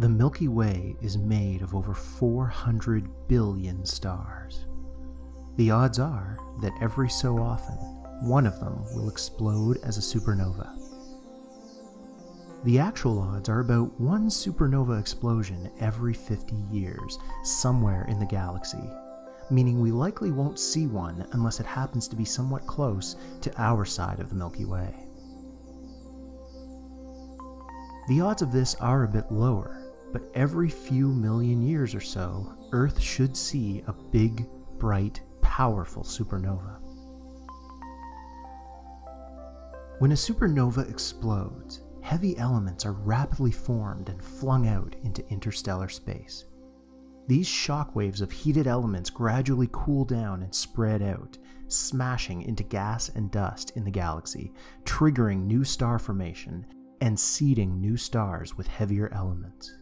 The Milky Way is made of over 400 billion stars. The odds are that every so often, one of them will explode as a supernova. The actual odds are about one supernova explosion every 50 years, somewhere in the galaxy, meaning we likely won't see one unless it happens to be somewhat close to our side of the Milky Way. The odds of this are a bit lower, but every few million years or so, Earth should see a big, bright, powerful supernova. When a supernova explodes, heavy elements are rapidly formed and flung out into interstellar space. These shock waves of heated elements gradually cool down and spread out, smashing into gas and dust in the galaxy, triggering new star formation and seeding new stars with heavier elements.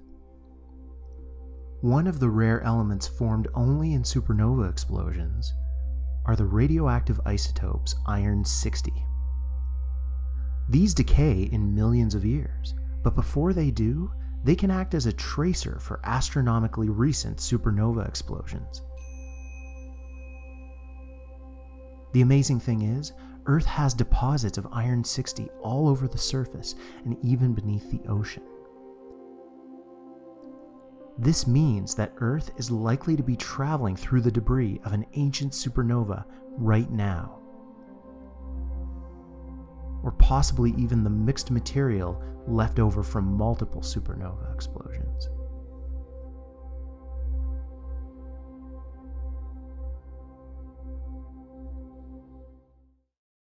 One of the rare elements formed only in supernova explosions are the radioactive isotopes iron 60. These decay in millions of years, but before they do, they can act as a tracer for astronomically recent supernova explosions. The amazing thing is, Earth has deposits of iron 60 all over the surface and even beneath the ocean. This means that Earth is likely to be traveling through the debris of an ancient supernova right now. Or possibly even the mixed material left over from multiple supernova explosions.